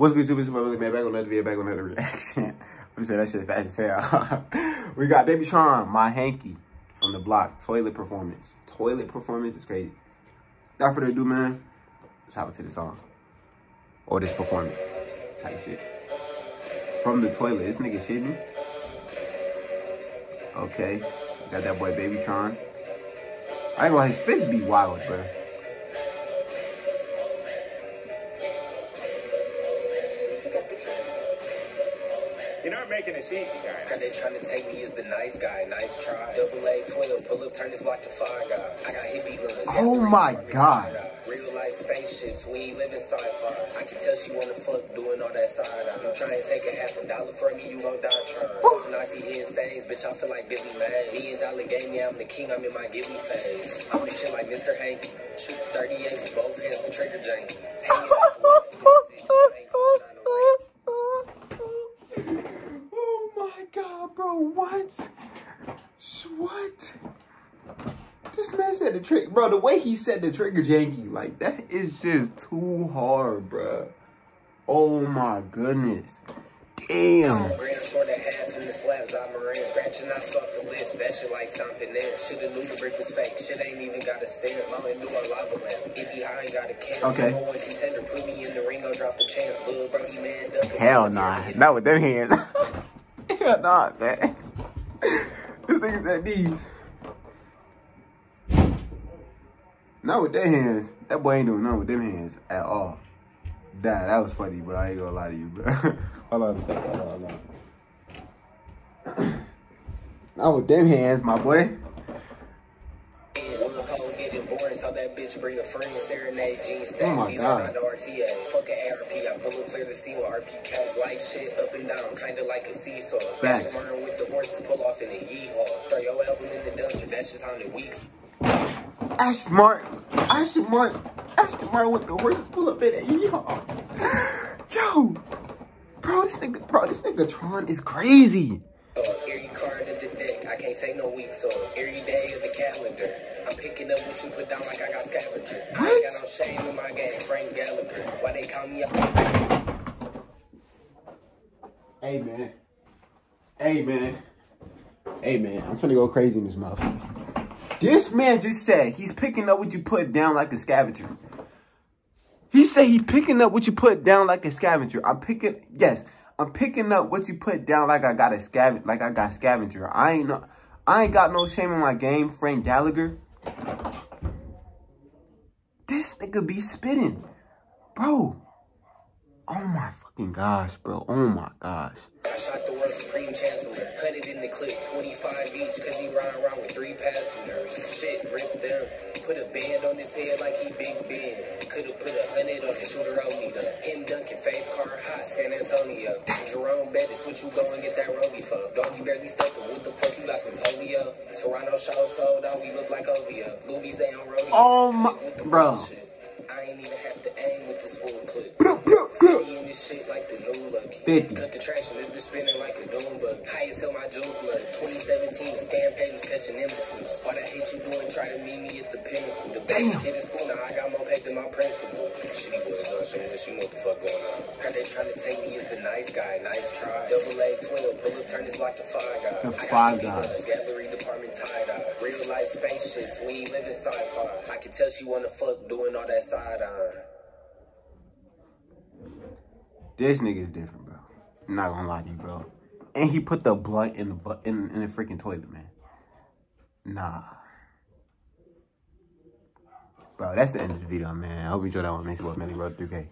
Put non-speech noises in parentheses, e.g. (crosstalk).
What's good, YouTube? It's my brother, man back on another video, back on another reaction. (laughs) I'm say that shit fast as hell. (laughs) we got Baby Tron, my hanky from the block. Toilet performance. Toilet performance is crazy. Without further ado, man, let's hop into the song. Or this performance. Type shit. From the toilet. This nigga shitting. Okay. Got that boy Baby Tron. I ain't gonna his fits be wild, bro. You're not making this easy, guys. Cause they trying to take me as the nice guy, nice try. Double A, 12, pull up, turn this block to fire guy. I got hippie lunas. Oh my God. Real life spaceships, we ain't living sci-fi. I can tell she wanna fuck doing all that side eye. You try and take a half a dollar from me, you gon' die trying. Nazi hitting stains, bitch, I feel like Billy Mays. Million dollar game, yeah, I'm the king, I'm in my give me phase. I'm the shit like Mr. Hanky. Shoot the 38 with both hands, the trigger janky. Hanging out the Oh my god, bro, what? What? This man said the trick, bro. The way he said the trigger janky, like that is just too hard, bro. Oh my goodness. Damn. Grand short and half in the slabs, I'm marine scratching the list. That shit like something knew the brick was fake. Shit ain't even got a stamp. Mama do a lava lamp. If he high, got a camera. Okay. Number one contender, put me in the ring, I'll drop the champ. Lil Brody man, up. Hell nah. Not with them hands. (laughs) Hell nah, man. This said these. Not with their hands. That boy ain't doing nothing with them hands at all. That that was funny, bro. I ain't gonna lie to you, bro. (laughs) hold on a second. Hold on, hold on. Not with them hands, my boy. Bitch bring a friend, serenade, jeans stack. Oh my These God. are not RTA. Fuck a ARP, I pull up clear the scene with RP cats like shit up and down, kinda like a seesaw. Dash around with the horses, pull off in a yeehaw. Throw your album in the dumpster, that's just how the weeks. Ash Smart. Ash Smart. Ash Smart with the horses pull up in it. Yo. (gasps) Yo. Bro, this nigga, bro, this nigga Tron is crazy. Every card of the deck, I can't take no weeks off. Every day of the calendar, I'm picking up what you put down like I got scavenger. I ain't got no shame in my game, Frank Gallagher. Why they call me up? Hey, man. Hey, man. Hey, man. I'm finna go crazy in this mouth. This man just said he's picking up what you put down like a scavenger. He said he picking up what you put down like a scavenger. I'm picking, yes, I'm picking up what you put down like I got a scavenger, like I got scavenger. I ain't no, I ain't got no shame in my game, Frank Gallagher. This nigga be spitting, bro. Oh my fucking gosh, bro. Oh my gosh. I shot the word Supreme Chancellor. Put it in the clip, 25 each, cause he ride around with three passengers. Shit, rip them. Put a band on his head like he Big Ben. Could've put a hundred on his shooter Onita. Him dunking face car hot, San Antonio. Jerome Bettis, what you go and get that roby for? Doggy barely stepping, what the got some polio? Toronto show sold out, we look like OVO. Louis on rodeo. Oh my- bro. bullshit. This shit like the new. 50. Cut the traction, it's been spinning like a doom bug. High as hell, my juice nut. 2017, the scam page was catching imbeciles. All that hate you doing, try to meet me at the pinnacle. The best kid in school, now I got more paid than my principal. Shitty on showing this, you know what the fuck going on. Heard they trying to take me as the nice guy, nice try. Double A, 12, pull up, turn this block to five guy. The Five Guy. gallery department tie dye. Real life spaceships, we ain't living sci-fi. I can tell she wanna fuck doing all that side eye. This nigga is different, bro. I'm not gonna lie to you, bro. And he put the blunt in the bu- in, in the freaking toilet, man. Nah. Bro, that's the end of the video, man. I hope you enjoyed that one. Make sure what Melly Road 3K.